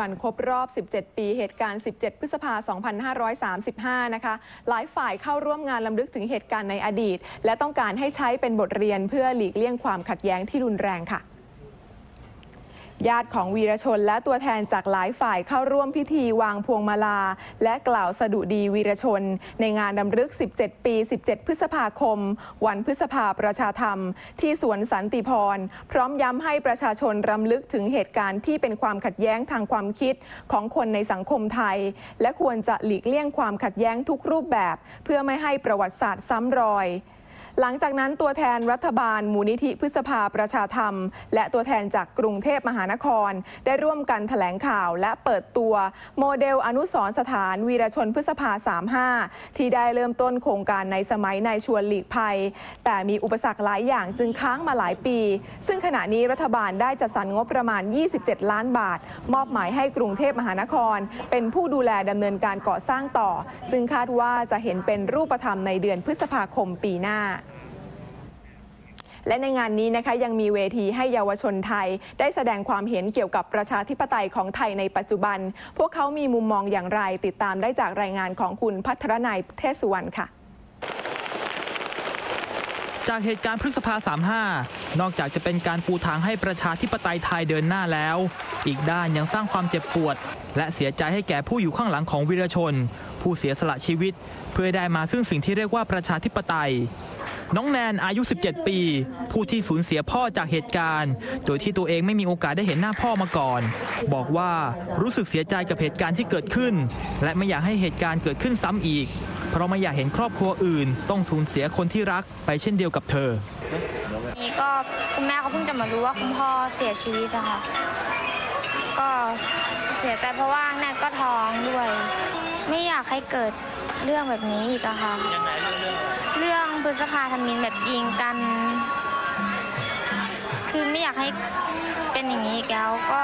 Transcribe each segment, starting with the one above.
วันครบรอบ 17 ปี เหตุการณ์ 17 พฤษภา 2535 นะคะ หลายฝ่ายเข้าร่วมงานลำลึกถึงเหตุการณ์ในอดีต และต้องการให้ใช้เป็นบทเรียนเพื่อหลีกเลี่ยงความขัดแย้งที่รุนแรงค่ะ ญาติของวีรชนและตัวแทนจากหลายฝ่ายเข้าร่วมพิธีวางพวงมาลา และกล่าวสดุดีวีรชน ในงานดำลึก 17 ปี 17 พฤษภาคม วันพฤษภาประชาธรรม ที่สวนสันติพร พร้อมย้ำให้ประชาชนรำลึกถึงเหตุการณ์ที่เป็นความขัดแย้งทางความคิดของคนในสังคมไทย และควรจะหลีกเลี่ยงความขัดแย้งทุกรูปแบบ เพื่อไม่ให้ประวัติศาสตร์ซ้ำรอย หลังจากนั้นตัวแทนรัฐบาล มูลนิธิพฤษภาประชาธรรม และตัวแทนจากกรุงเทพมหานคร ได้ร่วมกันถแถลงข่าวและเปิดตัว โมเดลอนุสรสถานวีรชนพฤษภา 35 ที่ได้เริ่มต้นโครงการในสมัยนายชวนหลีกภัย แต่มีอุปสรรคหลายอย่างจึงค้างมาหลายปี ซึ่งขณะนี้รัฐบาลได้จัดสรรงบประมาณ 27 ล้านบาท มอบหมายให้กรุงเทพมหานคร เป็นผู้ดูแลดำเนินการก่อสร้างต่อ ซึ่งคาดว่าจะเห็นเป็นรูปธรรมในเดือนพฤษภาคมปีหน้า และในงานนี้นะคะยังมีเวทีให้เยาวชนไทย ได้แสดงความเห็นเกี่ยวกับประชาธิปไตยของไทยในปัจจุบัน พวกเขามีมุมมองอย่างไร ติดตามได้จากรายงานของคุณพัทรนัยเทศสุวรรณค่ะจากเหตุการณ์พฤษภา 35 นอกจากจะเป็นการปูทางให้ประชาธิปไตยไทยเดินหน้าแล้ว อีกด้านยังสร้างความเจ็บปวด และเสียใจให้แก่ผู้อยู่ข้างหลังของวีรชน ผู้เสียสละชีวิต เพื่อได้มาซึ่งสิ่งที่เรียกว่าประชาธิปไตย น้องแนนอายุ 17 ปี ผู้ที่สูญเสียพ่อจากเหตุการณ์ โดยที่ตัวเองไม่มีโอกาสได้เห็นหน้าพ่อมาก่อน บอกว่ารู้สึกเสียใจกับเหตุการณ์ที่เกิดขึ้น และไม่อยากให้เหตุการณ์เกิดขึ้นซ้ำอีก เพราะไม่อยากเห็นครอบครัวอื่น ต้องสูญเสียคนที่รักไปเช่นเดียวกับเธอ นี่ก็คุณแม่ก็เพิ่งจะมารู้ว่าคุณพ่อเสียชีวิตอะค่ะก็เสียใจเพราะว่าแนนก็ท้องด้วย ไม่อยากให้เกิดเรื่องแบบนี้อีกอะค่ะเรื่องพฤษภาธมินแบบยิงกัน คือไม่อยากให้เป็นอย่างนี้อีกแล้วก็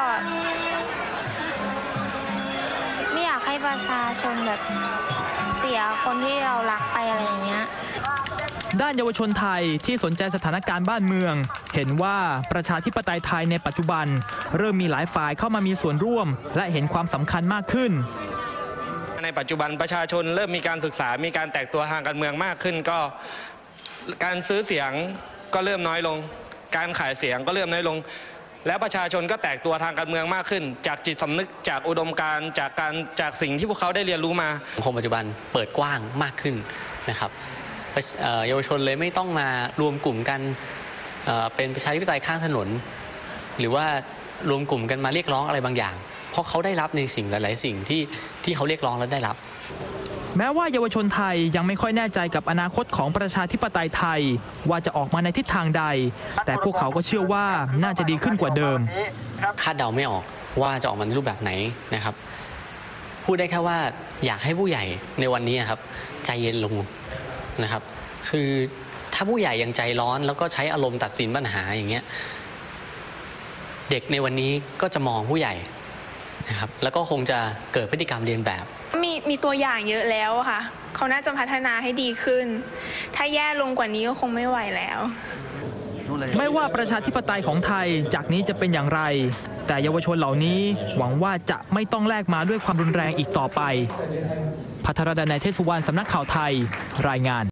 ไม่อยากให้ประชาชนแบบเสียคนที่เรารักไปอะไรอย่างเงี้ย ด้านเยาวชนไทยที่สนใจสถานการณ์บ้านเมือง เห็นว่าประชาธิปไตยไทยในปัจจุบัน เริ่มมีหลายฝ่ายเข้ามามีส่วนร่วม และเห็นความสำคัญมากขึ้น ในปัจจุบันประชาชนเริ่มมีการศึกษา มีการแตกตัวทางการเมืองมากขึ้น ก็การซื้อเสียงก็เริ่มน้อยลง การขายเสียงก็เริ่มน้อยลง และประชาชนก็แตกตัวทางการเมืองมากขึ้น จากจิตสำนึกจากอุดมการณ์จากการจากสิ่งที่พวกเขาได้เรียนรู้มาสังคมปัจจุบันเปิดกว้างมากขึ้นนะครับเยาวชนเลยไม่ต้องมารวมกลุ่มกันเป็นประชาธิปไตยข้างถนน หรือว่ารวมกลุ่มกันมาเรียกร้องอะไรบางอย่าง ราะเขาได้รับในสิ่งหลาย ๆ สิ่งที่ที่เขาเรียกร้องและได้รับ แม้ว่าเยาวชนไทยยังไม่ค่อยแน่ใจกับอนาคตของประชาธิปไตยไทย ว่าจะออกมาในทิศทางใด แต่พวกเขาก็เชื่อว่าน่าจะดีขึ้นกว่าเดิมคาดเดาไม่ออกว่าจะออกมาในรูปแบบไหนนะครับ พูดได้แค่ว่าอยากให้ผู้ใหญ่ในวันนี้ครับ ใจเย็นลงนะครับ คือถ้าผู้ใหญ่ยังใจร้อนแล้วก็ใช้อารมณ์ตัดสินปัญหาอย่างเงี้ยเด็กในวันนี้ก็จะมองผู้ใหญ่ นะครับแล้วก็คงจะเกิดพฤติกรรมเรียนแบบ มีมีตัวอย่างเยอะแล้วอะค่ะ เขาน่าจะพัฒนาให้ดีขึ้น ถ้าแย่ลงกว่านี้ก็คงไม่ไหวแล้ว ไม่ว่าประชาธิปไตยของไทยจากนี้จะเป็นอย่างไร แต่เยาวชนเหล่านี้หวังว่าจะไม่ต้องแลกมาด้วยความรุนแรงอีกต่อไปพัทรดนัยเทศสุวรรณสำนักข่าวไทย รายงาน